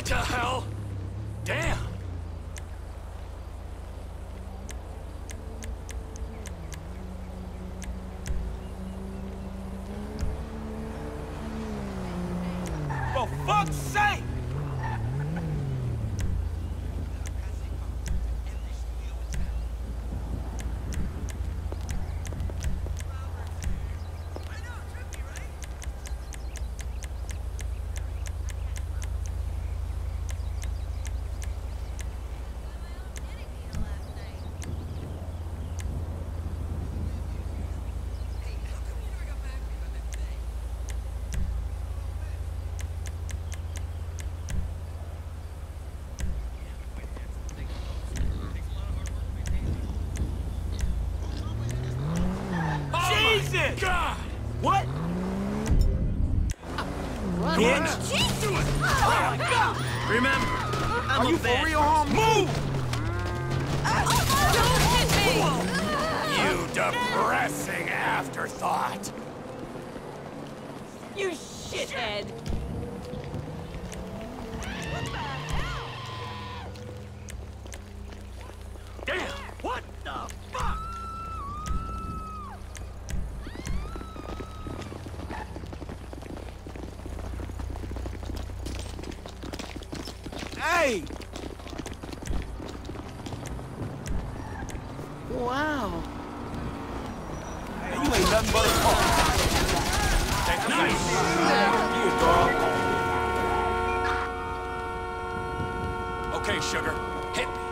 What the hell? Damn! For fuck's sake! Jesus! God! What? Bitch! Oh my God! Remember, I'm Are you for real, homie? Move! Don't hit me! You depressing afterthought. You shithead! Wow. Hey, you ain't nothing but a punk. Nice! Here, dog. Okay, sugar, hit me.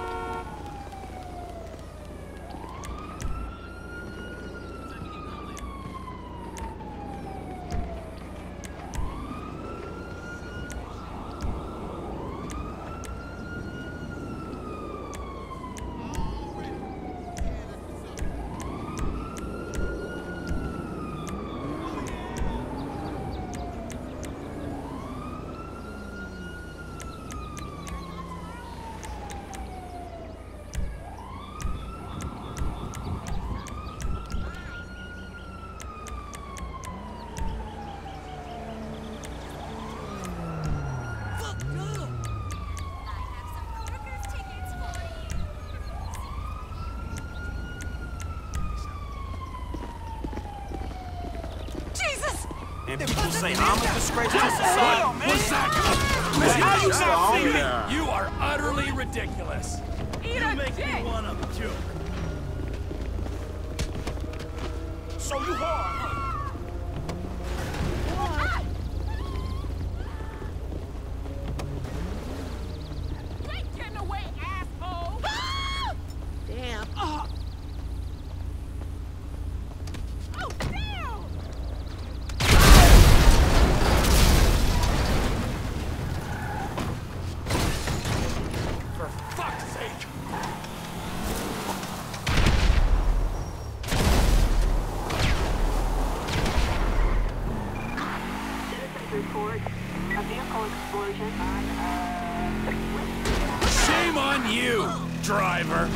And people say I'm a disgrace to society. What's that? Man, how you What's not see me? that? You are utterly ridiculous. Eat a dick! wanna puke. So you hard, report a vehicle explosion on uh Shame on you, driver.